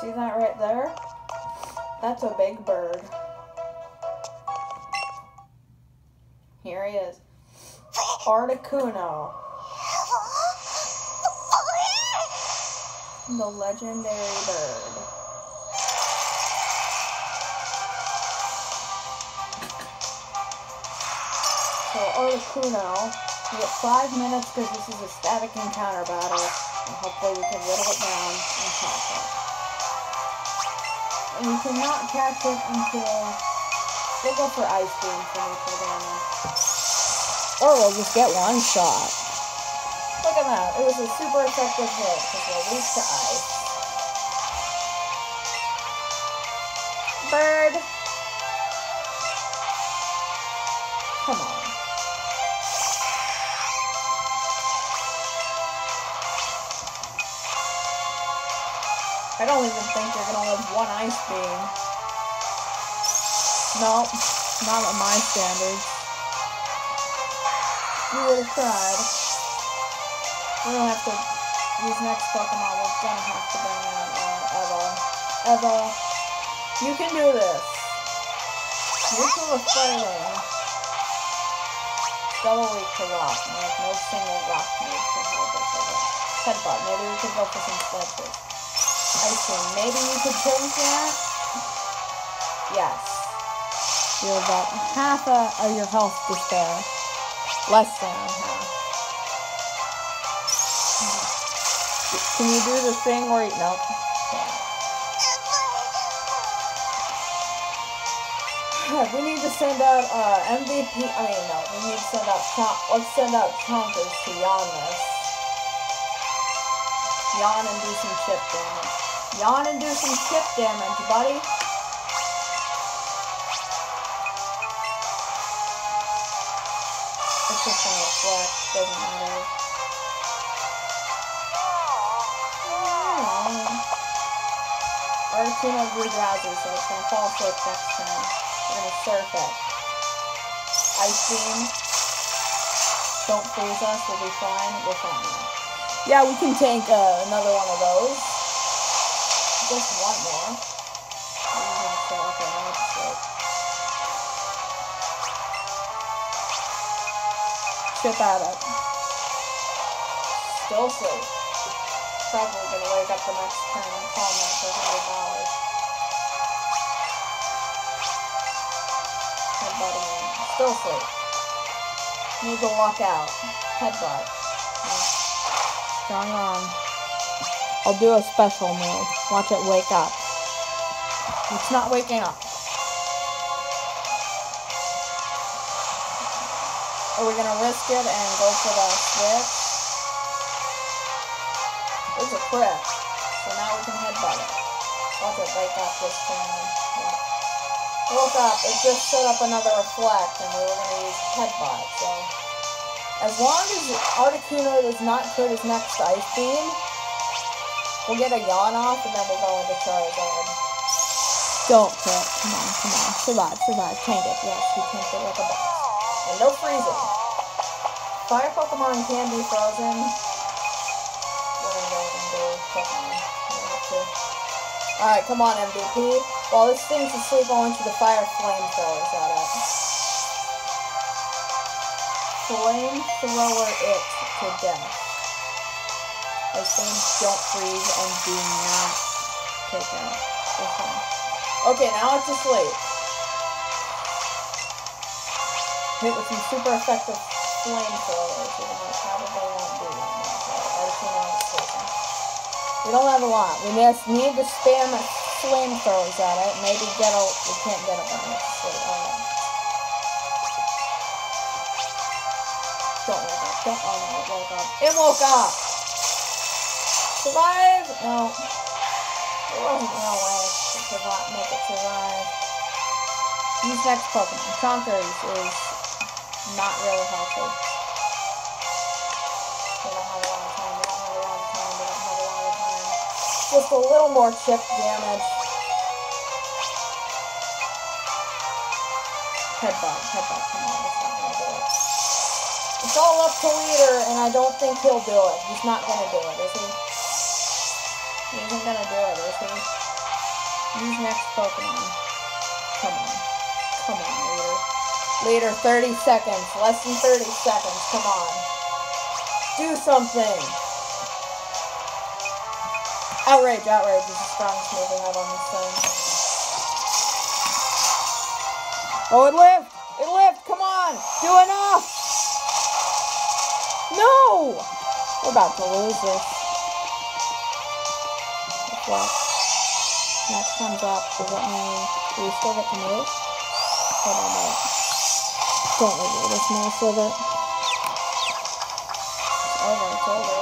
See that right there? That's a big bird. Here he is. Articuno. The legendary bird. So Articuno, we get five minutes because this is a static encounter battle, and hopefully we can whittle it down and catch it. And you cannot catch it until they go for ice cream for me for damage. Or we'll just get one shot. Look at that. It was a super effective hit because they're weak to ice. Bird. Come on. I don't even think you're gonna live one ice beam. No, not at my standards. You would have tried. We're gonna have to use next Pokemon. We're gonna have to bring in uh, Eva. Eva, you can do this. You're with fighting. Double weak to rock. and There's no single rock move to hold us over. Headbutt. Maybe we could go for some sledges. Ice cream. Maybe you could change that. Yes. You're about half a, of your health to spare. Less than half. Can you do the thing where you, nope. We need to send out uh, MVP. I mean, no, we need to send out. Let's send out Chonkers to yawn this. Yawn and do some chip damage. Yawn and do some chip damage, buddy. It's just gonna reflect. Doesn't matter. Articuno grew drowsy, so it's gonna fall asleep next turn. We're gonna surf it. Ice beam. Don't freeze us, we'll be fine. We're fine. Yeah, we can tank uh, Another one of those. Just one more. I'm gonna okay, now it's sleep. chip at it. Still sleep. Probably gonna wake up the next turn and call me for hundred dollars. Headbutting him. Still sleep. Need to lock out. Headbutt. Strong arm. I'll do a special move. Watch it wake up. It's not waking up. Are we gonna risk it and go for the switch? There's a crit. So now we can headbutt it. Watch it wake up this time. Yeah. Woke up. It just set up another reflect and we were gonna use headbutt, so. As long as Articuno does not crit his next ice beam, we'll get a yawn off and then we'll go into Charizard. Don't quit. Come on, come on. Survive, survive. Tank it. Yes, he tanked it like a boss. And no freezing. Fire Pokemon can be frozen. We're gonna go and do Pokemon. We have to. Alright, come on, MVP. While this thing's asleep, I want you to fire flamethrowers at it. Flamethrower it to death. Those things don't freeze and do not take out one. Okay, now it's asleep. Hit with some super effective flamethrowers, even though it probably won't do. We don't have a lot. We just need to spam flamethrowers at it. Maybe get a. We can't get a bunch. Sleep. Alright. Uh, don't wake up. Don't. Oh no, it woke up. It woke up! Survive? No. Wasn't no way to survive, make it survive. Use next Pokemon. Chonkers is not really healthy. Don't have a lot of time. Don't have a lot of time. Don't have a lot of time. Just a little more chip damage. Headbutt. Headbutt. Come on. It's not gonna do it. It's all up to leader, and I don't think he'll do it. He's not gonna do it, is he? Isn't gonna do it, is he? Use next Pokemon. Come on. Come on, leader. Leader, 30 seconds. Less than 30 seconds. Come on. Do something. Outrage, outrage is the strongest move have on this thing. Oh, it lived! It lived! Come on! Do enough! No! We're about to lose this well, next time drop is it only, we still get to move? I don't know. Don't really do this now, that. It's over, it's over.